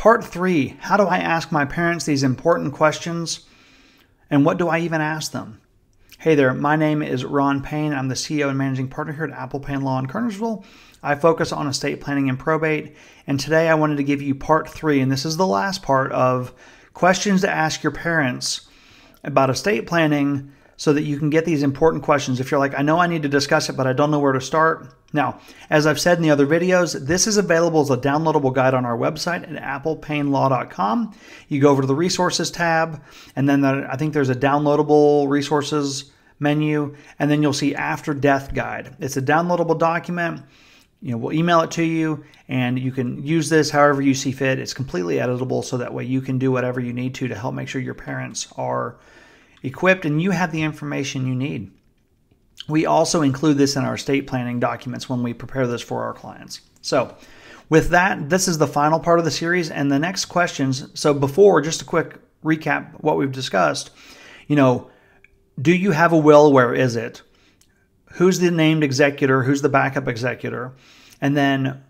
Part three How do I ask my parents these important questions? And what do I even ask them? Hey there, my name is Ron Payne. I'm the CEO and managing partner here at Apple Payne Law in Kernersville. I focus on estate planning and probate. And today I wanted to give you part three, and this is the last part of questions to ask your parents about estate planning so that you can get these important questions. If you're like, I know I need to discuss it, but I don't know where to start. Now, as I've said in the other videos, this is available as a downloadable guide on our website at applepaynelaw.com. You go over to the resources tab, and then I think there's a downloadable resources menu, and then you'll see after death guide. It's a downloadable document. You know, we'll email it to you, and you can use this however you see fit. It's completely editable, so that way you can do whatever you need to to help make sure your parents are equipped and you have the information you need. We also include this in our estate planning documents when we prepare this for our clients. So, with that, this is the final part of the series and the next questions. So, before, just a quick recap what we've discussed. You know, do you have a will? Where is it? Who's the named executor? Who's the backup executor? And then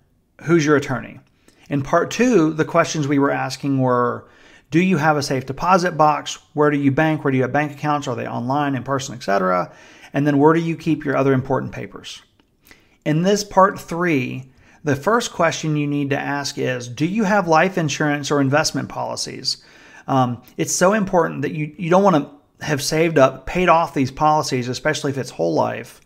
who's your attorney? In part two, the questions we were asking were do you have a safe deposit box? Where do you bank? Where do you have bank accounts? Are they online, in person, etc.? And then where do you keep your other important papers? In this part three, the first question you need to ask is Do you have life insurance or investment policies? Um, it's so important that you, you don't want to have saved up, paid off these policies, especially if it's whole life,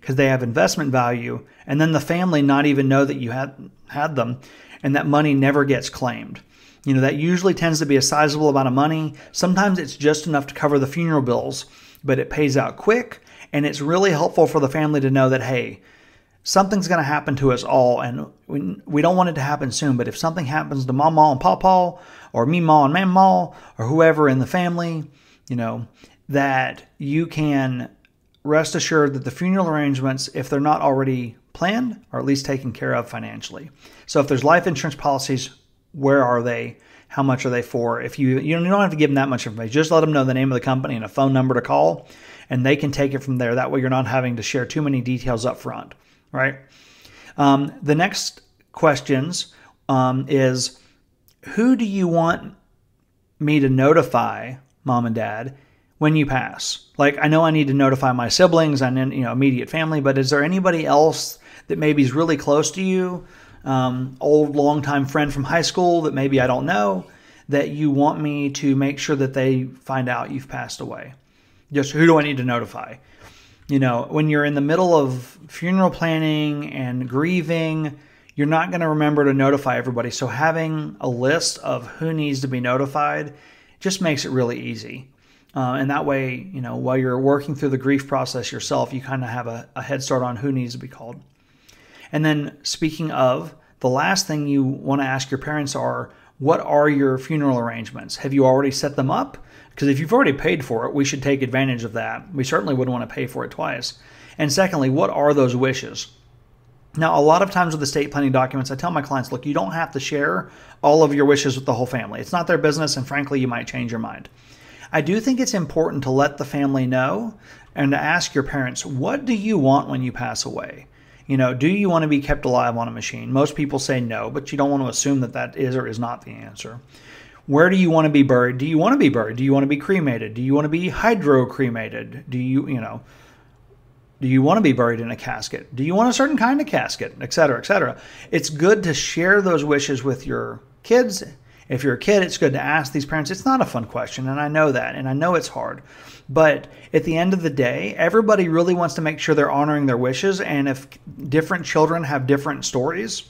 because they have investment value, and then the family not even know that you had had them, and that money never gets claimed. You know, that usually tends to be a sizable amount of money. Sometimes it's just enough to cover the funeral bills, but it pays out quick. And it's really helpful for the family to know that, hey, something's going to happen to us all. And we, we don't want it to happen soon. But if something happens to mama and papa, or me, ma, and mama, or whoever in the family, you know, that you can rest assured that the funeral arrangements, if they're not already planned, are at least taken care of financially. So if there's life insurance policies, where are they? How much are they for? If you you don't have to give them that much information, just let them know the name of the company and a phone number to call, and they can take it from there. That way, you're not having to share too many details up front, right? Um, the next questions um, is who do you want me to notify, mom and dad, when you pass? Like, I know I need to notify my siblings and you know immediate family, but is there anybody else that maybe is really close to you um, old longtime friend from high school that maybe I don't know that you want me to make sure that they find out you've passed away. Just who do I need to notify? You know, when you're in the middle of funeral planning and grieving, you're not going to remember to notify everybody. So having a list of who needs to be notified just makes it really easy. Uh, and that way, you know, while you're working through the grief process yourself, you kind of have a, a head start on who needs to be called. And then, speaking of, the last thing you want to ask your parents are what are your funeral arrangements? Have you already set them up? Because if you've already paid for it, we should take advantage of that. We certainly wouldn't want to pay for it twice. And secondly, what are those wishes? Now, a lot of times with estate planning documents, I tell my clients, look, you don't have to share all of your wishes with the whole family. It's not their business, and frankly, you might change your mind. I do think it's important to let the family know and to ask your parents, what do you want when you pass away? You know, do you want to be kept alive on a machine? Most people say no, but you don't want to assume that that is or is not the answer. Where do you want to be buried? Do you want to be buried? Do you want to be cremated? Do you want to be hydrocremated? Do you, you know, do you want to be buried in a casket? Do you want a certain kind of casket, et cetera, et cetera? It's good to share those wishes with your kids if you're a kid, it's good to ask these parents. It's not a fun question, and I know that, and I know it's hard. But at the end of the day, everybody really wants to make sure they're honoring their wishes. And if different children have different stories,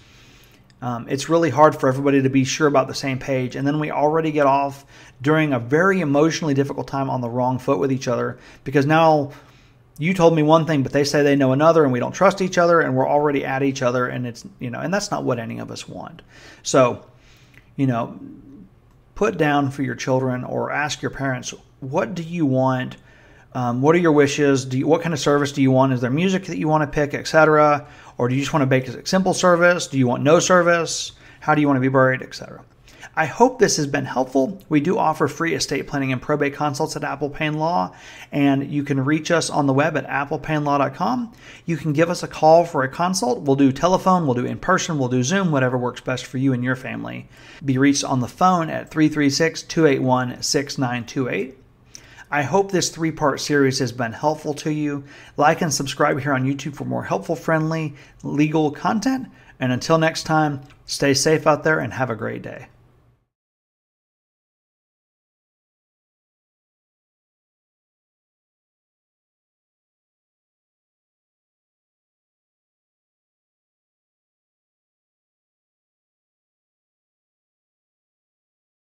um, it's really hard for everybody to be sure about the same page. And then we already get off during a very emotionally difficult time on the wrong foot with each other because now you told me one thing, but they say they know another, and we don't trust each other, and we're already at each other, and it's, you know, and that's not what any of us want. So, you know, put down for your children or ask your parents, what do you want? Um, what are your wishes? Do you, what kind of service do you want? Is there music that you want to pick, etc.? Or do you just want to make a simple service? Do you want no service? How do you want to be buried, etc.? I hope this has been helpful. We do offer free estate planning and probate consults at Apple Payne Law, and you can reach us on the web at applepaynelaw.com. You can give us a call for a consult. We'll do telephone, we'll do in person, we'll do Zoom, whatever works best for you and your family. Be reached on the phone at 336 281 6928. I hope this three part series has been helpful to you. Like and subscribe here on YouTube for more helpful, friendly legal content. And until next time, stay safe out there and have a great day.